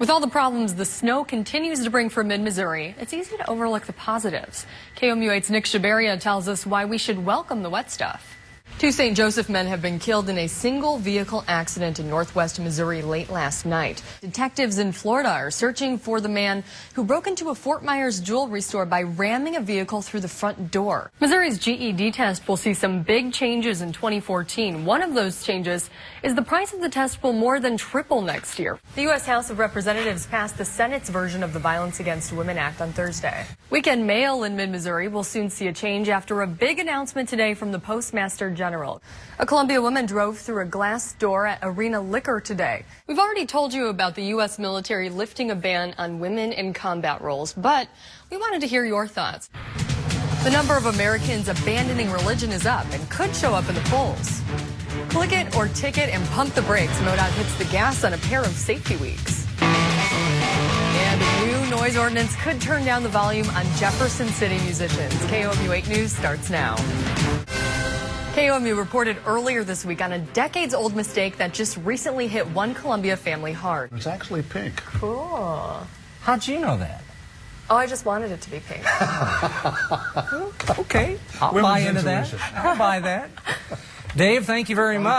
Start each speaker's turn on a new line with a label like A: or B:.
A: With all the problems the snow continues to bring for mid-Missouri, it's easy to overlook the positives. KOMU8's Nick Shabaria tells us why we should welcome the wet stuff. Two St. Joseph men have been killed in a single vehicle accident in northwest Missouri late last night. Detectives in Florida are searching for the man who broke into a Fort Myers jewelry store by ramming a vehicle through the front door. Missouri's GED test will see some big changes in 2014. One of those changes is the price of the test will more than triple next year. The U.S. House of Representatives passed the Senate's version of the Violence Against Women Act on Thursday. Weekend mail in mid-Missouri will soon see a change after a big announcement today from the Postmaster General. General. A Columbia woman drove through a glass door at Arena Liquor today. We've already told you about the U.S. military lifting a ban on women in combat roles, but we wanted to hear your thoughts. The number of Americans abandoning religion is up and could show up in the polls. Click it or ticket and pump the brakes. MoDOT hits the gas on a pair of safety weeks. And a new noise ordinance could turn down the volume on Jefferson City musicians. KOMU 8 News starts now. KOMU reported earlier this week on a decades old mistake that just recently hit one Columbia family hard.
B: It's actually pink.
A: Cool.
C: How'd you know that?
A: Oh, I just wanted it to be pink.
C: Hmm, okay. I'll
B: Women's
C: buy into
B: intuition.
C: that. I'll buy that. Dave, thank you very much.